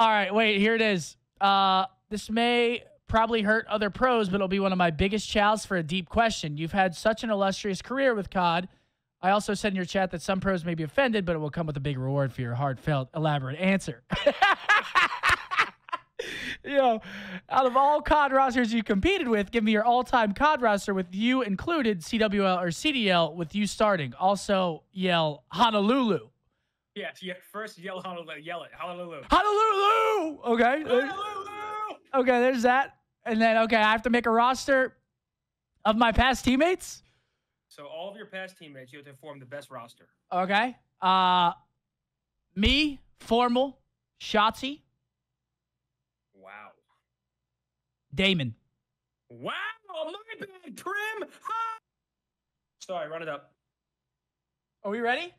All right, wait, here it is. Uh, this may probably hurt other pros, but it'll be one of my biggest chows for a deep question. You've had such an illustrious career with COD. I also said in your chat that some pros may be offended, but it will come with a big reward for your heartfelt, elaborate answer. Yo, out of all COD rosters you competed with, give me your all-time COD roster with you included, CWL or CDL, with you starting. Also, yell Honolulu. Yes, yeah. First, yell hallelujah. Yell it, Honolulu. Honolulu. Okay. Honolulu. Okay, there's that. And then okay, I have to make a roster of my past teammates. So all of your past teammates, you have to form the best roster. Okay. Uh me, FormaL, Shotzzy, Wow. Damon. Wow, my bad, Trim. Sorry, run it up. Are we ready?